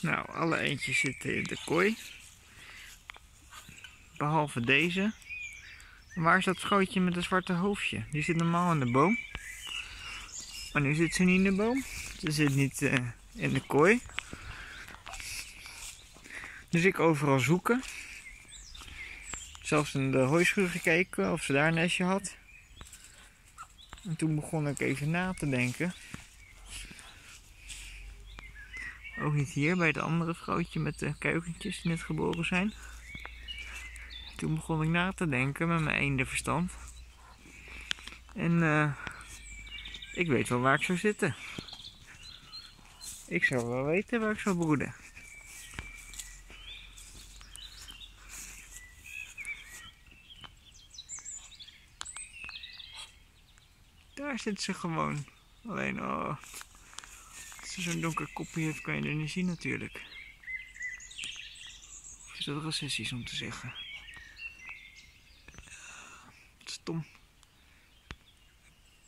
Nou, alle eentjes zitten in de kooi. Behalve deze. Waar is dat schootje met een zwarte hoofdje? Die zit normaal in de boom. Maar nu zit ze niet in de boom. Ze zit niet uh, in de kooi. Dus ik overal zoeken. Zelfs in de hooischuur gekeken of ze daar een nestje had. En toen begon ik even na te denken. Ook niet hier bij het andere vrouwtje met de keukentjes die net geboren zijn. Toen begon ik na te denken met mijn eende verstand. En uh, ik weet wel waar ik zou zitten. Ik zou wel weten waar ik zou broeden. Daar zit ze gewoon. Alleen, oh. Ze zo'n donker kopje heeft, kan je er niet zien natuurlijk. Of is dat racistisch om te zeggen? Stom.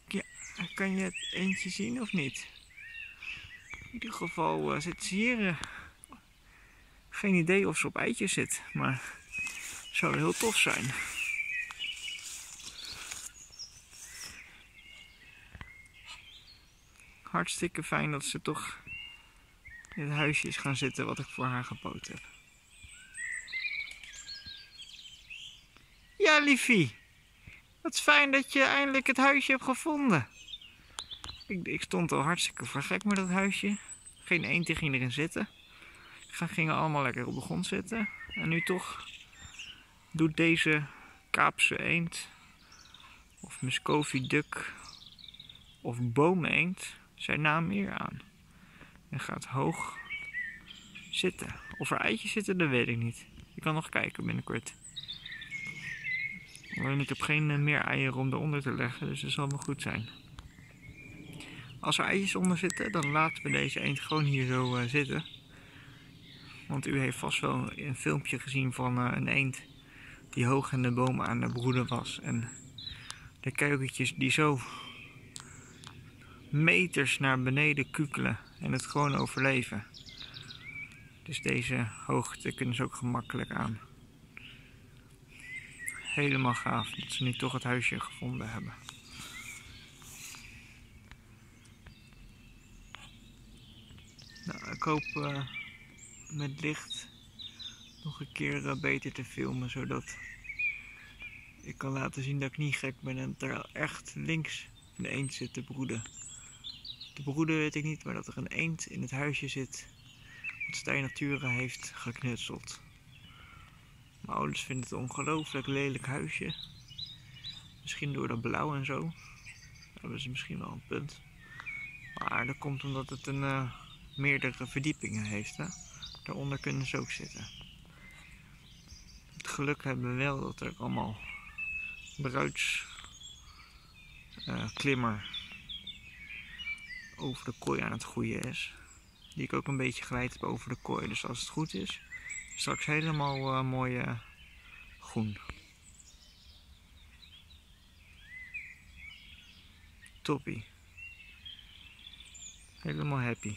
Ja, kan je het eentje zien of niet? In ieder geval uh, zit ze hier. Uh, geen idee of ze op eitjes zit, maar het zou heel tof zijn. Hartstikke fijn dat ze toch in het huisje is gaan zitten wat ik voor haar gepoot heb. Ja, liefie. Wat fijn dat je eindelijk het huisje hebt gevonden. Ik, ik stond al hartstikke voor gek met dat huisje. Geen eentje ging erin zitten. Ze gingen allemaal lekker op de grond zitten. En nu toch doet deze Kaapse eend, of Muscovy duck, of boomeend zijn meer aan. En gaat hoog zitten. Of er eitjes zitten, dat weet ik niet. Ik kan nog kijken binnenkort. Alleen ik heb geen eh, meer eieren om eronder te leggen, dus dat zal wel goed zijn. Als er eitjes onder zitten, dan laten we deze eend gewoon hier zo uh, zitten. Want u heeft vast wel een filmpje gezien van uh, een eend die hoog in de bomen aan de broeden was. En de kuikentjes die zo meters naar beneden kukelen en het gewoon overleven. Dus deze hoogte kunnen ze ook gemakkelijk aan. Helemaal gaaf dat ze nu toch het huisje gevonden hebben. Nou, ik hoop uh, met licht nog een keer uh, beter te filmen, zodat ik kan laten zien dat ik niet gek ben en er echt links in de eend zit te broeden. De broeder weet ik niet, maar dat er een eend in het huisje zit. Wat Stijn Natura heeft geknutseld. Mijn ouders vinden het een ongelooflijk lelijk huisje. Misschien door dat blauw en zo. Daar hebben ze misschien wel een punt. Maar dat komt omdat het een uh, meerdere verdiepingen heeft. Hè? Daaronder kunnen ze ook zitten. Het geluk hebben we wel dat er allemaal bruidsklimmer uh, over de kooi aan het groeien is. Die ik ook een beetje geleid heb over de kooi. Dus als het goed is, straks helemaal uh, mooi groen. Toppie. Helemaal happy.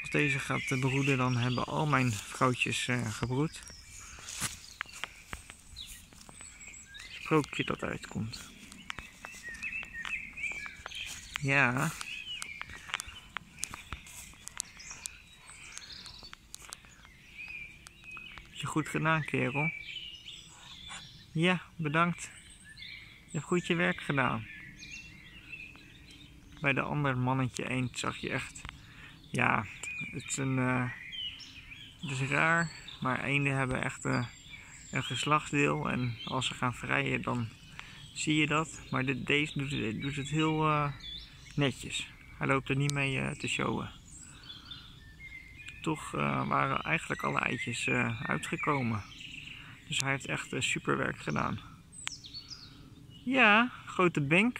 Als deze gaat broeden, dan hebben al mijn vrouwtjes uh, gebroed. Sprookje dat uitkomt. Ja. Je goed gedaan, kerel. Ja, bedankt. Je hebt goed je werk gedaan. Bij de andere mannetje eend zag je echt... Ja, het is een... Is raar, maar eenden hebben echt uh, een geslachtsdeel. En als ze gaan vrijen, dan zie je dat. Maar de, deze doet, doet, het heel uh, netjes. Hij loopt er niet mee te showen uh, waren eigenlijk alle eitjes uh, uitgekomen. Dus hij heeft echt uh, super werk gedaan. Ja, grote bank.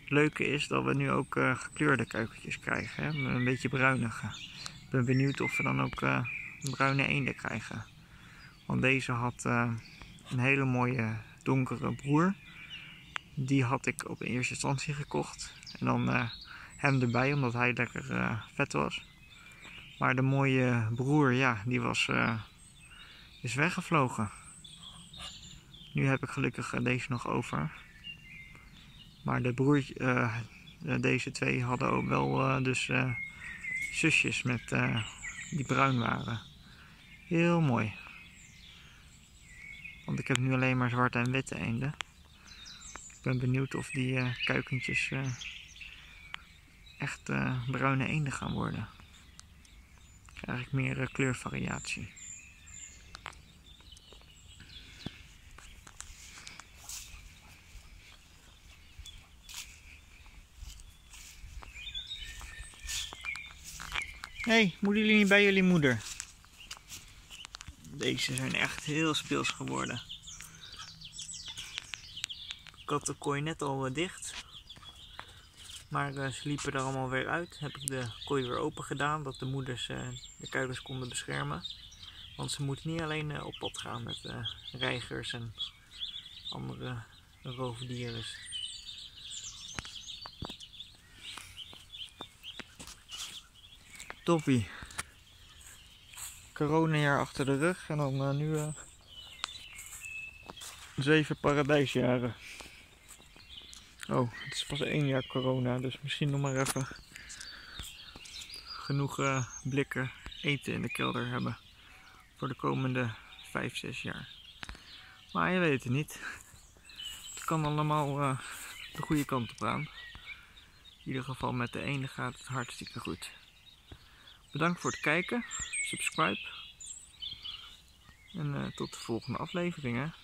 Het leuke is dat we nu ook gekleurde kuikentjes krijgen. Een beetje bruinige. Ik ben benieuwd of we dan ook bruine eenden krijgen. Want deze had een hele mooie donkere broer. Die had ik op eerste instantie gekocht. En dan hem erbij, omdat hij lekker uh, vet was. Maar de mooie broer, ja, die was, uh, is weggevlogen. Nu heb ik gelukkig deze nog over. Maar de broertje, uh, deze twee hadden ook wel dus zusjes met, die bruin waren. Heel mooi. Want ik heb nu alleen maar zwarte en witte eenden. Ik ben benieuwd of die kuikentjes echt uh, bruine eenden gaan worden. Krijg ik meer kleurvariatie. Hé, hey, moeten jullie niet bij jullie moeder? Deze zijn echt heel speels geworden. Ik had de kooi net al dicht. Maar uh, ze liepen er allemaal weer uit. Heb ik de kooi weer open gedaan. Dat de moeders uh, de kuikens konden beschermen. Want ze moeten niet alleen uh, op pad gaan met reigers en andere roofdieren. Toppie coronajaar achter de rug en dan nu zeven paradijsjaren. Oh, het is pas één jaar corona, dus misschien nog maar even genoeg uh, blikken eten in de kelder hebben voor de komende 5, 6 jaar. Maar je weet het niet. Het kan allemaal de goede kant op gaan. In ieder geval met de ene gaat het hartstikke goed. Bedankt voor het kijken. Subscribe. En uh, tot de volgende afleveringen.